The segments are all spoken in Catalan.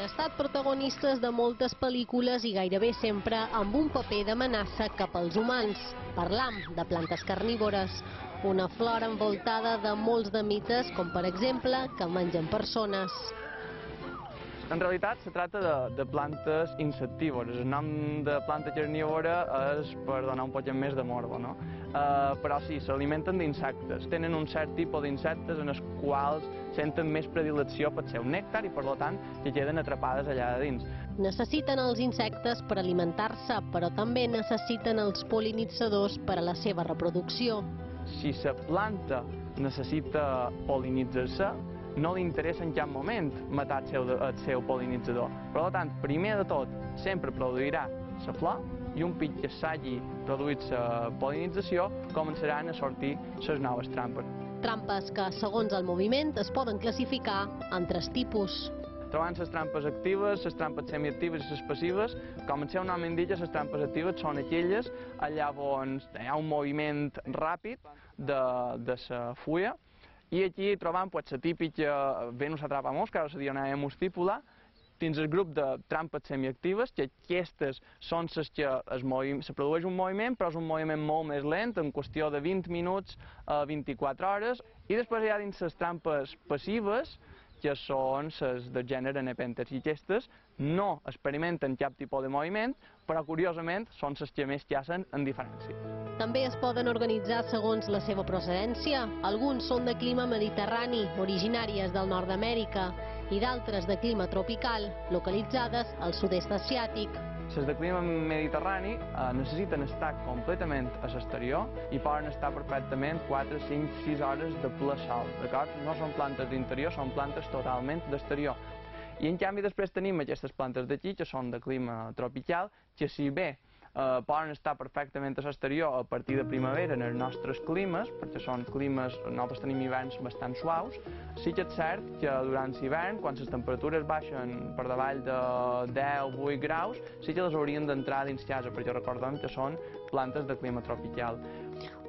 Estat protagonistes de moltes pel·lícules i gairebé sempre amb un paper d'amenaça cap als humans. Parlam de plantes carnívores, una flora envoltada de molts de mites, com per exemple que mengen persones. En realitat se tracta de, de plantes insectívores. El nom de planta carnívora és per donar un poquet més de morbo, no? Uh, però sí, s'alimenten d'insectes. Tenen un cert tipus d'insectes en els quals senten més predilecció pel seu nèctar i, per tant, que queden atrapades allà de dins. Necessiten els insectes per alimentar-se, però també necessiten els polinitzadors per a la seva reproducció. Si la planta necessita polinitzar-se, no li interessa en cap moment matar el seu, el seu polinitzador. Per tant, primer de tot, sempre produirà la flor i un pit que s'hagi produït la polinització començaran a sortir les noves trampes. Trampes que, segons el moviment, es poden classificar en tres tipus. Trobant les trampes actives, les trampes semiactives i les passives, com el seu nom indica, les trampes actives són aquelles allà on hi ha un moviment ràpid de, de la fulla i aquí trobam pues, la típica Venus atrapa mosca, o la Dionea mustípula, dins el grup de trampes semiactives, que aquestes són les que es movim, se produeix un moviment, però és un moviment molt més lent, en qüestió de 20 minuts a 24 hores, i després hi ha dins les trampes passives, que són les de gènere Nepenthes, i aquestes no experimenten cap tipus de moviment, però curiosament són les que més llacen en diferència. També es poden organitzar segons la seva procedència. Alguns són de clima mediterrani, originàries del nord d'Amèrica, i d'altres de clima tropical, localitzades al sud-est asiàtic. Les de clima mediterrani eh, necessiten estar completament a l'exterior i poden estar perfectament 4, 5, 6 hores de ple sol, d'acord? No són plantes d'interior, són plantes totalment d'exterior. I en canvi després tenim aquestes plantes d'aquí, que són de clima tropical, que si bé eh, poden estar perfectament a l'exterior a partir de primavera en els nostres climes, perquè són climes, nosaltres tenim hiverns bastant suaus, sí que és cert que durant l'hivern, quan les temperatures baixen per davall de 10-8 graus, sí que les haurien d'entrar dins casa, perquè recordem que són plantes de clima tropical.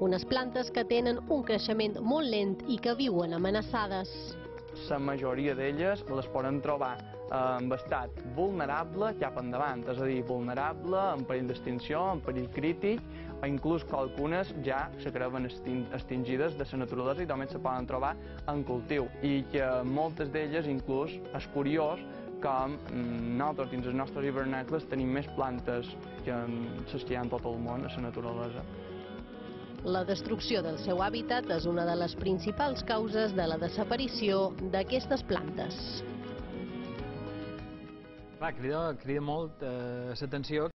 Unes plantes que tenen un creixement molt lent i que viuen amenaçades. La majoria d'elles les poden trobar en estat vulnerable cap endavant, és a dir, vulnerable, en perill d'extinció, en perill crític, o inclús que algunes ja se creuen extingides de la naturalesa i només se poden trobar en cultiu. I que moltes d'elles, inclús, és curiós com nosaltres dins els nostres hivernacles tenim més plantes que les que hi ha en tot el món a la naturalesa. La destrucció del seu hàbitat és una de les principals causes de la desaparició d'aquestes plantes. Clar, crida, crida molt eh, l'atenció